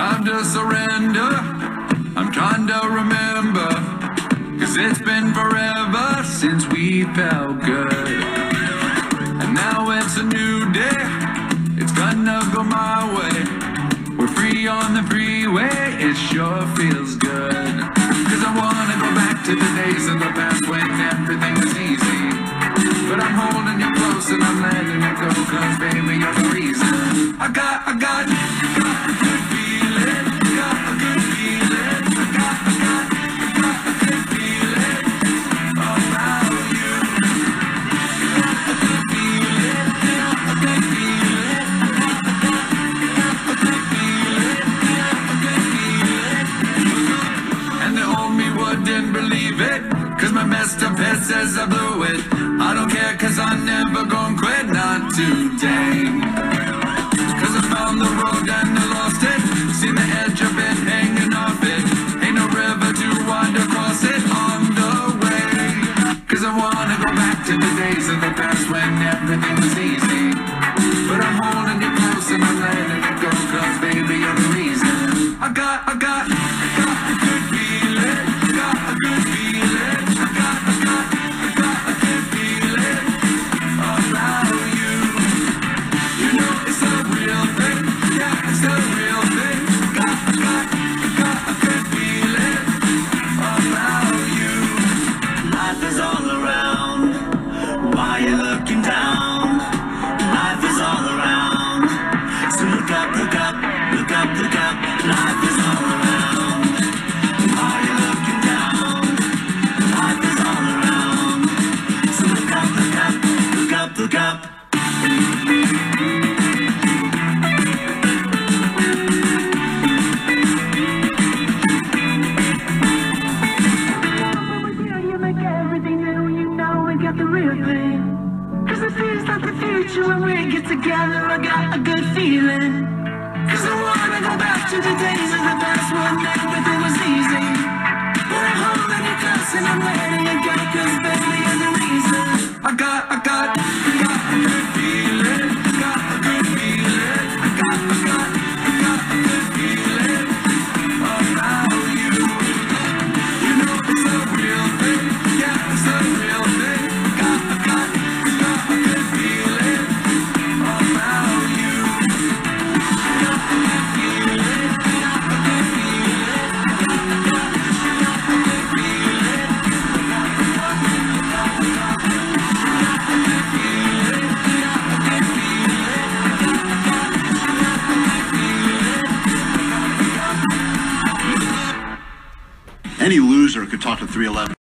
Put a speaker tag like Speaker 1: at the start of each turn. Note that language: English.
Speaker 1: to surrender. I'm trying to remember. Cause it's been forever since we felt good. And now it's a new day. It's gonna go my way. We're free on the freeway. It sure feels good. Cause I wanna go back to the days of the past when everything was easy. But I'm holding you close and I'm letting it go. Cause baby, you're the reason. I got, it. Cause my messed up head says I blew it. I don't care cause I'm never gonna quit, not today. Cause I found the road and I lost it. Seen the edge, of it hanging off it. Ain't no river to wind across it on the way. Cause I wanna go back to the days of the past when everything was easy.
Speaker 2: Up, look up. Life is all around. Why you looking down? Life is all around. Look up, look up, look up, look up.
Speaker 3: You make everything new, you know we got the real thing. Cause it feels like the future when we get together, I got a good feeling. Cause I wanna go back to the days of the past when everything was easy. And I'm letting you're reason.
Speaker 1: I got, I got,
Speaker 4: Any loser could talk to 311.